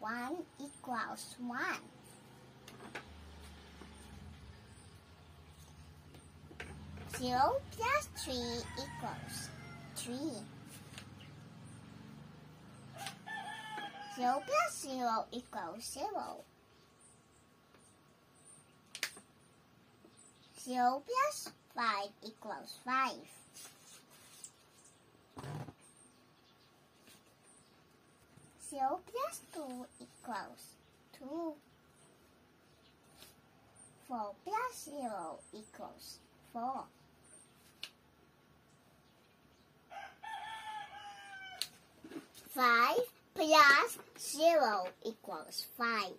1 equals 1. Zero plus three equals three. Zero plus zero equals zero. Zero plus five equals five. Zero plus two equals two. Four plus zero equals four. Five plus zero equals five.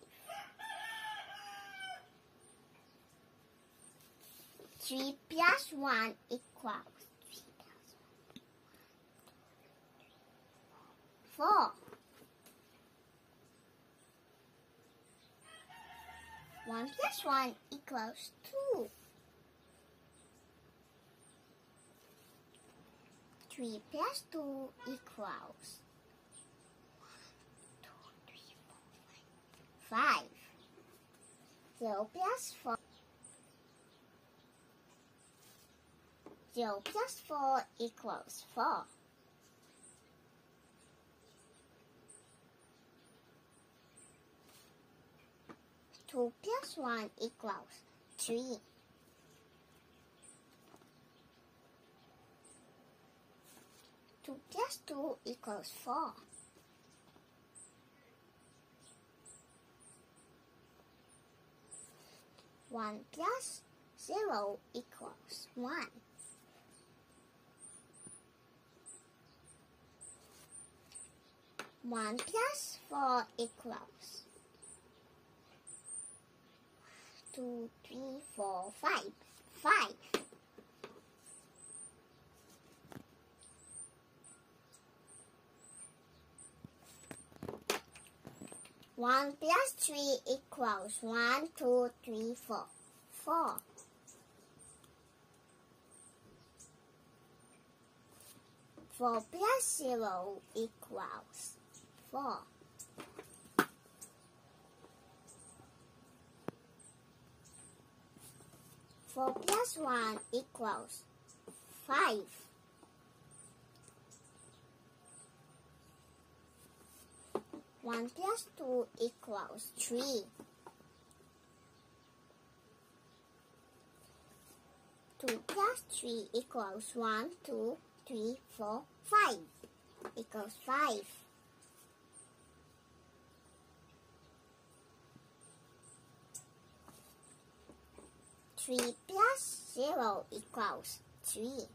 Three plus one equals three plus one. Four. One plus one equals two. Three plus two equals five. Zero plus four. Zero plus four equals four. Two plus one equals three. Two plus two equals four. One plus zero equals one. One plus four equals two, three, four, five. Five. One plus three equals one, two, three, four. Four. Four plus zero equals four. Four plus one equals five. One plus two equals three. Two plus three equals one, two, three, four, five. Equals five. Three plus zero equals three.